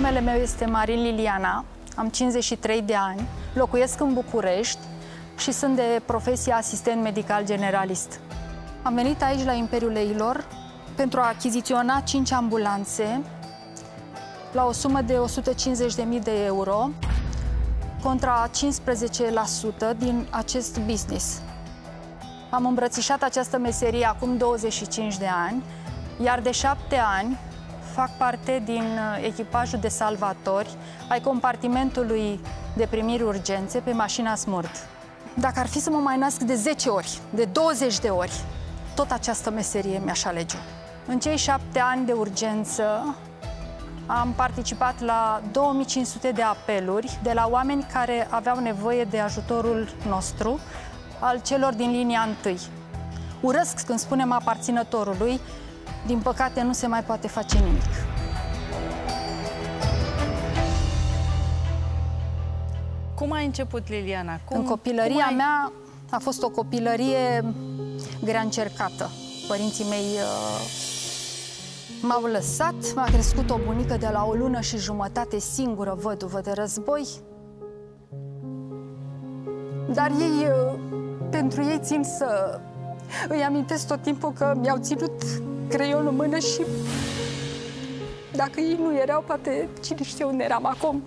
Numele meu este Marin Liliana, am 53 de ani, locuiesc în București și sunt de profesie asistent medical generalist. Am venit aici la Imperiul Leilor pentru a achiziționa 5 ambulanțe la o sumă de 150.000 de euro contra 15% din acest business. Am îmbrățișat această meserie acum 25 de ani, iar de șapte ani fac parte din uh, echipajul de salvatori ai compartimentului de primiri urgențe pe mașina Smurt. Dacă ar fi să mă mai nasc de 10 ori, de 20 de ori, tot această meserie mi-aș alege. În cei șapte ani de urgență am participat la 2500 de apeluri de la oameni care aveau nevoie de ajutorul nostru, al celor din linia întâi. Urăsc când spunem aparținătorului, din păcate nu se mai poate face nimic. Cum ai început, Liliana? Cum, În copilăria cum ai... mea a fost o copilărie grea încercată. Părinții mei uh, m-au lăsat, m-a crescut o bunică de la o lună și jumătate singură, văduvă de război. Dar ei, uh, pentru ei țin să îi amintesc tot timpul că mi-au ținut creionul în mână și dacă ei nu erau, poate cine știe unde eram acum.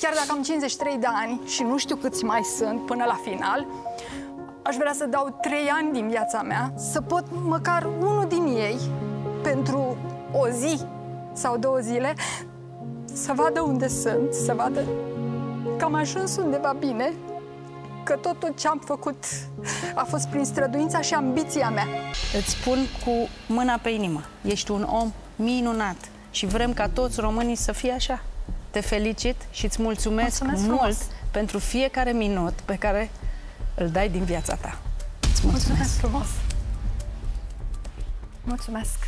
Chiar dacă am 53 de ani și nu știu câți mai sunt până la final, aș vrea să dau 3 ani din viața mea, să pot măcar unul din ei, pentru o zi sau două zile, să vadă unde sunt, să vadă că am ajuns undeva bine, că tot ce am făcut a fost prin străduința și ambiția mea. Îți spun cu mâna pe inimă, ești un om minunat și vrem ca toți românii să fie așa. Te felicit și îți mulțumesc, Mulțumesc mult frumos. pentru fiecare minut pe care îl dai din viața ta. Îți mulțumesc. Mulțumesc frumos! Mulțumesc!